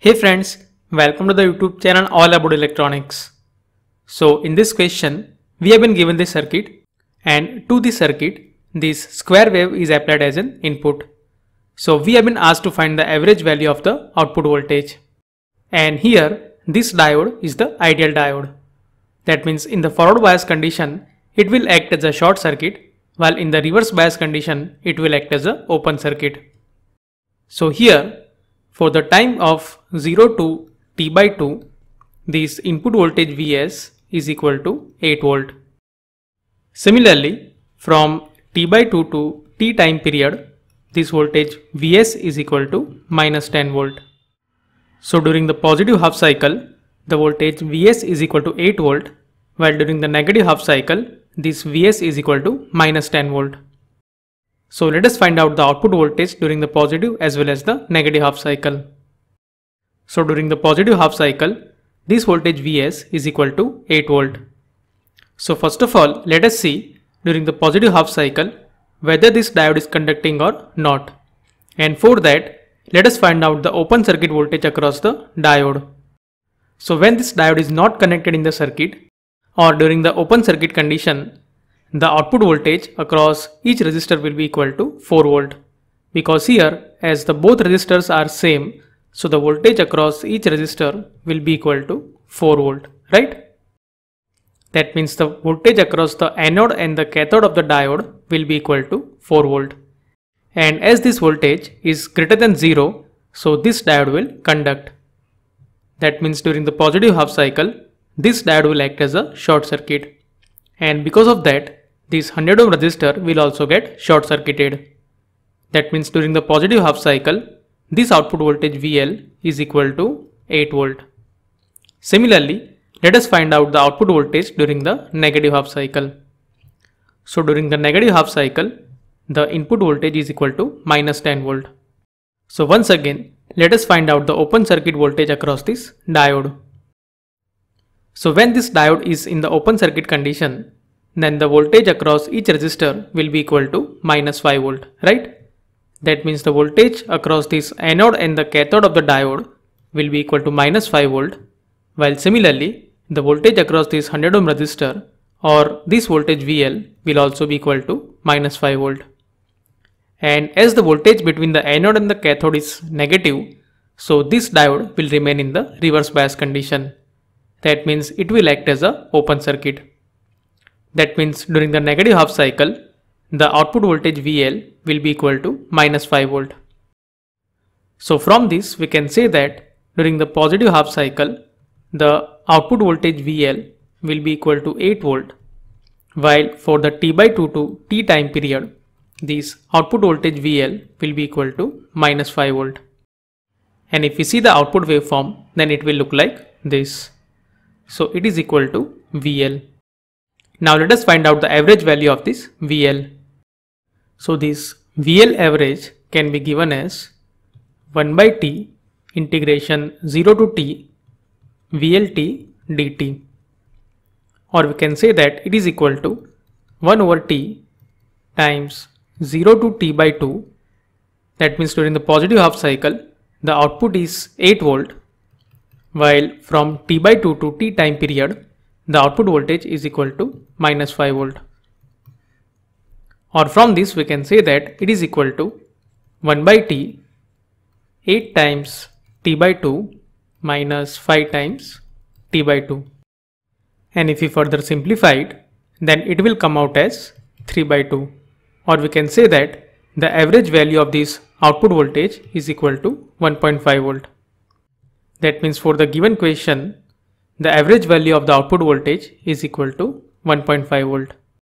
Hey friends, welcome to the YouTube channel All About Electronics. So in this question, we have been given this circuit and to this circuit, this square wave is applied as an input. So we have been asked to find the average value of the output voltage. And here, this diode is the ideal diode. That means in the forward bias condition, it will act as a short circuit, while in the reverse bias condition, it will act as a open circuit. So here, for the time of 0 to t by 2, this input voltage Vs is equal to 8 volt. Similarly, from t by 2 to t time period, this voltage Vs is equal to minus 10 volt. So during the positive half cycle, the voltage Vs is equal to 8 volt, while during the negative half cycle, this Vs is equal to minus 10 volt. So let us find out the output voltage during the positive as well as the negative half cycle. So during the positive half cycle, this voltage Vs is equal to 8 volt. So first of all, let us see during the positive half cycle whether this diode is conducting or not. And for that, let us find out the open circuit voltage across the diode. So when this diode is not connected in the circuit or during the open circuit condition, the output voltage across each resistor will be equal to 4 volt. Because here as the both resistors are same, so the voltage across each resistor will be equal to 4 volt, right? That means the voltage across the anode and the cathode of the diode will be equal to 4 volt. And as this voltage is greater than 0, so this diode will conduct. That means during the positive half cycle, this diode will act as a short circuit. And because of that, this 100 ohm resistor will also get short circuited. That means during the positive half cycle, this output voltage VL is equal to 8 volt. Similarly, let us find out the output voltage during the negative half cycle. So during the negative half cycle, the input voltage is equal to minus 10 volt. So once again, let us find out the open circuit voltage across this diode. So when this diode is in the open circuit condition, then the voltage across each resistor will be equal to minus 5 volt, right? That means the voltage across this anode and the cathode of the diode will be equal to minus 5 volt, while similarly, the voltage across this 100 ohm resistor or this voltage VL will also be equal to minus 5 volt. And as the voltage between the anode and the cathode is negative, so this diode will remain in the reverse bias condition. That means it will act as a open circuit. That means during the negative half cycle, the output voltage VL will be equal to minus 5 volt. So from this we can say that during the positive half cycle, the output voltage VL will be equal to 8 volt while for the t by 2 to t time period, this output voltage VL will be equal to minus 5 volt. And if we see the output waveform, then it will look like this. So it is equal to VL. Now let us find out the average value of this VL. So this VL average can be given as 1 by T integration 0 to T VLT dt or we can say that it is equal to 1 over T times 0 to T by 2 that means during the positive half cycle the output is 8 volt while from T by 2 to T time period the output voltage is equal to minus 5 volt. Or from this we can say that it is equal to 1 by T 8 times T by 2 minus 5 times T by 2 and if we further simplify it then it will come out as 3 by 2 or we can say that the average value of this output voltage is equal to 1.5 volt. That means for the given question the average value of the output voltage is equal to 1.5 volt.